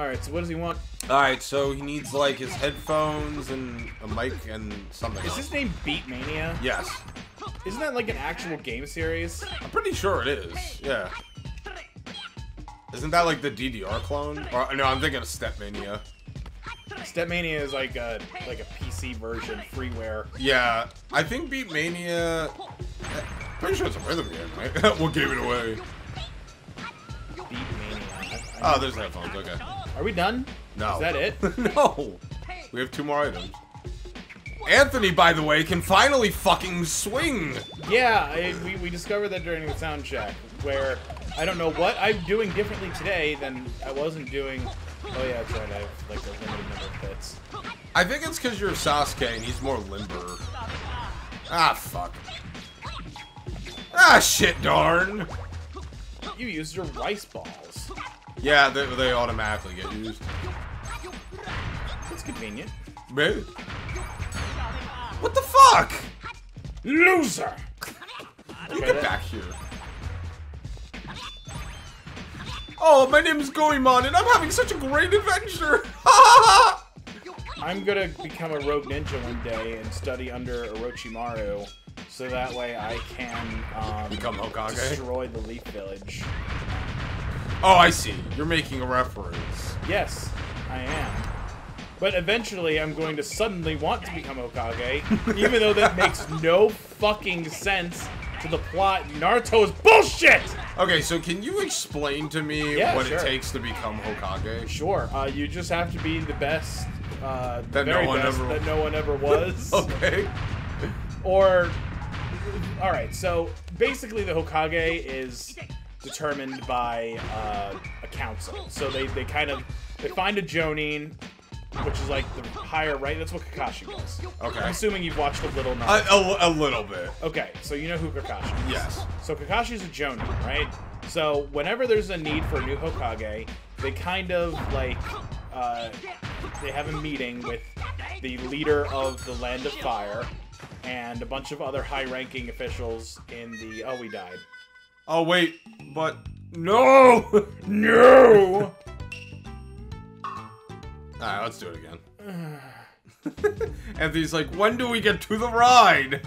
Alright, so what does he want? Alright, so he needs like his headphones and a mic and something Is else. his name Beat Mania? Yes. Isn't that like an actual game series? I'm pretty sure it is. Yeah. Isn't that like the DDR clone? Or no, I'm thinking of Stepmania. Stepmania is like a like a PC version, freeware. Yeah, I think Beat Mania. Pretty sure it's a rhythm game, right? what gave it away? Beat Mania. I- Oh, there's headphones. Okay. Are we done? No. Is that it? no. We have two more items. Anthony, by the way, can finally fucking swing. Yeah, I, we, we discovered that during the sound check, where I don't know what I'm doing differently today than I wasn't doing. Oh yeah, that's right. I have like a limited number of hits. I think it's because you're Sasuke and he's more limber. Ah, fuck. Ah, shit, darn. You used your rice balls. Yeah, they, they automatically get used. It's convenient. Maybe. What the fuck? Loser. You Okay, get back here. Oh, my name is Goemon, and I'm having such a great adventure! I'm gonna become a rogue ninja one day and study under Orochimaru, so that way I can um, Become Hokage? destroy the Leaf Village. Oh, I see. You're making a reference. Yes, I am. But eventually, I'm going to suddenly want to become Hokage, even though that makes no fucking sense to the plot. Naruto is bullshit! Okay, so can you explain to me Yeah, what sure. it takes to become Hokage? Sure, uh, you just have to be the best, uh, the That no one best ever- that no one ever was. Okay. Or, all right. So basically, the Hokage is determined by uh, a council. So they they kind of they find a Jonin, which is like the higher right. That's what Kakashi does. Okay. I'm assuming you've watched a little A, a, a little bit. Okay, so you know who Kakashi is. Yes. So Kakashi's a Jonin, right? So whenever there's a need for a new Hokage, they kind of like uh, they have a meeting with the leader of the Land of Fire and a bunch of other high-ranking officials in the. Oh, we died. Oh, wait, but. No! No. Alright, let's do it again. Anthony's like, when do we get to the ride?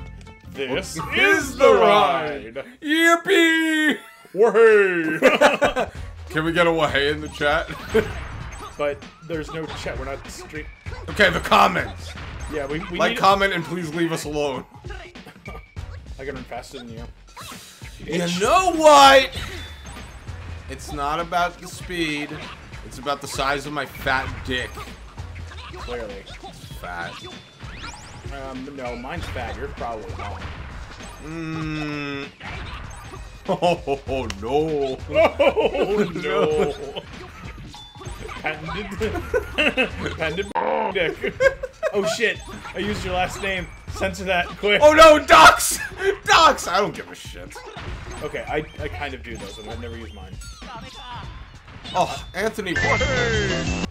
This Is the ride. ride. Yippee! Wahey! Can we get a wahey in the chat? but there's no chat. We're not stream. okay, the comments. Yeah, we, we Like, comment, and please leave us alone. I can run faster than you. You know what? It's not about the speed. It's about the size of my fat dick. Clearly. It's Fat. Um, no, mine's fat. You're probably wrong. Mmm. Oh, no. Oh no! Patented, patented dick. Oh shit! I used your last name. Censor that quick. Oh no, docs! Docs! I don't give a shit. Okay, I, I kind of do those, and I never use mine. Oh, Anthony. Wahey!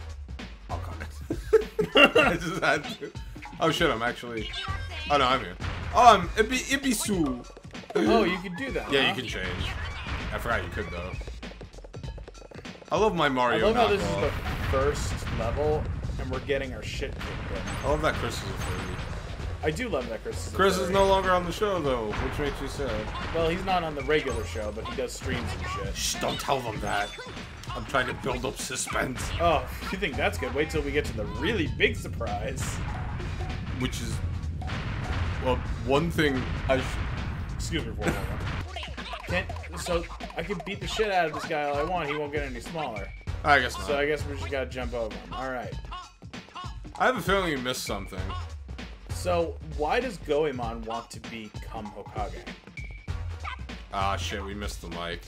Oh, God. I just had to. Oh shit, I'm actually. Oh no, I'm here. Oh, I'm Ibi Ibisu. Oh, you can do that. Yeah, huh? you can change. I forgot you could though. I love my Mario I love how this is the first level, and we're getting our shit kicked in. I love that Chris is a furry. I do love that Chris. Is Chris is no longer on the show though, which makes you sad. Well, he's not on the regular show, but he does streams and shit. Shh, don't tell them that. I'm trying to build up suspense. Oh, you think that's good? Wait till we get to the really big surprise. Which is. Well, one thing I. Excuse me for moment. Can't, so I can beat the shit out of this guy all I want. He won't get any smaller. I guess not. So I guess we just gotta jump over him. All right. I have a feeling you missed something. So why does Goemon want to become Hokage? Ah, shit, we missed the mic.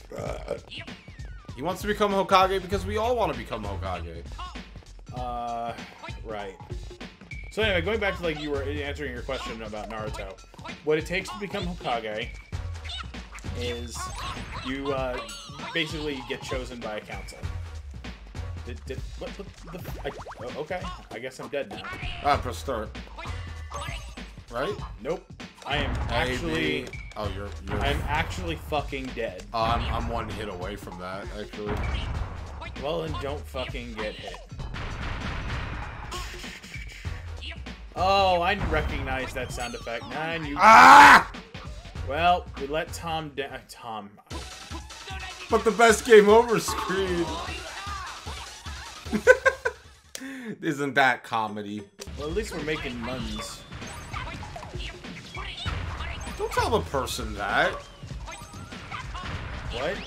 He wants to become Hokage because we all want to become Hokage. Uh, right. So anyway, going back to like you were answering your question about Naruto, what it takes to become Hokage is you uh, basically get chosen by a council. Did, did, what, what the, I, oh, okay, I guess I'm dead now. Ah, press start. Right? Nope, I am actually, A, B. Oh, you're. you're I'm actually fucking dead. Uh, I'm, I'm one hit away from that, actually. Well, then don't fucking get hit. Oh, I recognize that sound effect. Man, you. Ah! Well, we let Tom down. Tom. But the best game over screen. Isn't that comedy? Well, at least we're making muns. Don't tell a person that. What?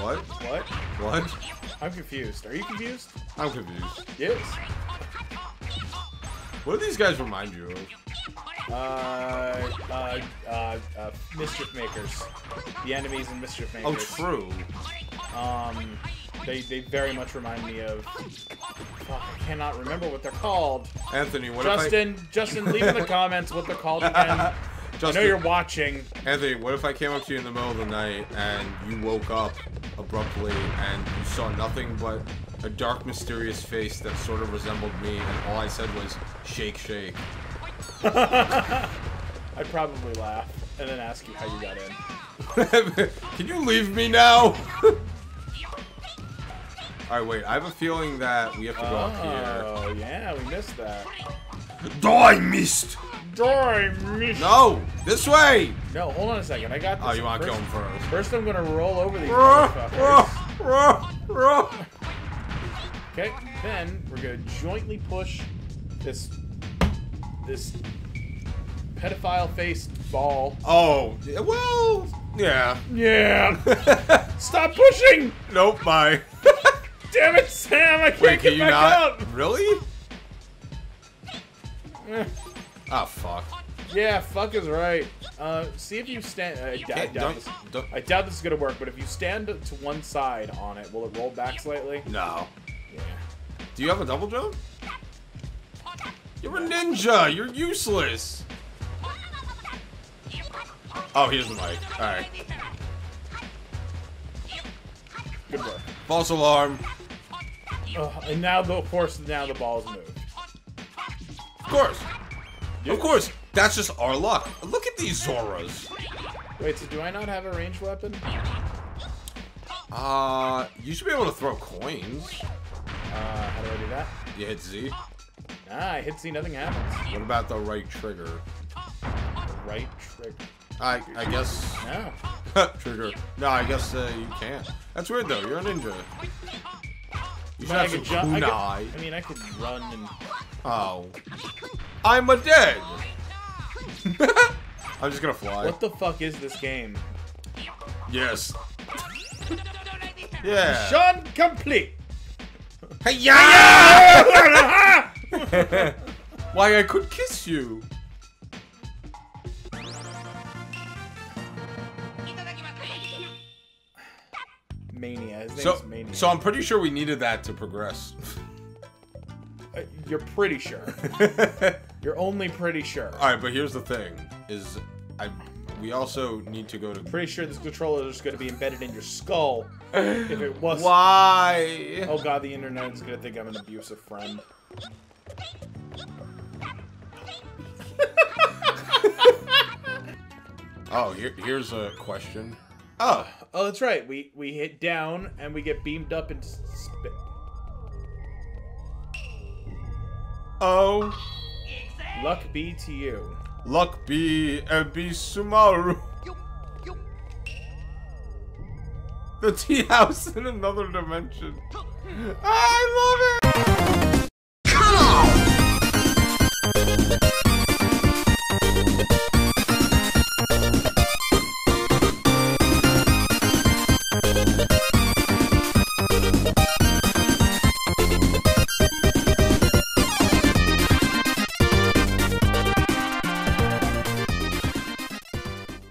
What? What? What? I'm confused. Are you confused? I'm confused. Yes. What do these guys remind you of? Uh, uh, uh, uh, mischief makers. The enemies in mischief makers. Oh, true. Um, they they very much remind me of. Fuck, I cannot remember what they're called. Anthony, what Justin, Justin, leave in the comments what they're called again. if I... Know you're watching. Anthony, what if I came up to you in the middle of the night and you woke up abruptly and you saw nothing but a dark, mysterious face that sort of resembled me, and all I said was, shake, shake. I'd probably laugh and then ask you how you got in. Can you leave me now? Alright, wait, I have a feeling that we have to go up here. Oh, yeah, we missed that. Die, missed! No! This way! No, hold on a second. I got oh, this. Oh, you want to kill him first. First, I'm gonna roll over these Ruh, motherfuckers. ruh, ruh, ruh. Okay, then we're gonna jointly push this this pedophile faced ball. Oh, well, yeah. Yeah. Stop pushing! Nope, bye. Damn it, Sam! I can't Wait, get can you back not? up. Really? Eh. Oh, fuck. Yeah, fuck is right. Uh, see if you stand. I, doubt- I doubt don't- this. I doubt this is gonna work, but if you stand to one side on it, will it roll back slightly? No. Yeah. Do you have a double jump? You're a ninja. You're useless. Oh, here's the mic. All right. Good work. False alarm. Ugh, and now, the, of course, now the ball's moved. Of course. Of course. That's just our luck. Look at these Zoras. Wait, so do I not have a ranged weapon? Uh, you should be able to throw coins. Uh, how do I do that? You hit Z. Ah, I hit Z, nothing happens. What about the right trigger? Right trigger. I I guess No. trigger. No, I guess uh, you can't. That's weird though. You're a ninja. You should I have some could jump. I, kunai. could, I mean, I could run and. Oh. I'm a dead. I'm just gonna fly. What the fuck is this game? Yes. Yeah. Sean complete. Hey, yeah! Why I could kiss you. Mania. His name's So, Mania. so I'm pretty sure we needed that to progress. Uh, you're pretty sure. You're only pretty sure. All right, but here's the thing: is I we also need to go to. Pretty sure this controller is going to be embedded in your skull. if it was. Why? Oh god, the internet is going to think I'm an abusive friend. Oh, here, here's a question. Oh, Oh, that's right. We we hit down and we get beamed up and oh, Luck be to you. luck be and be Sumaru. The tea house in another dimension. I love it.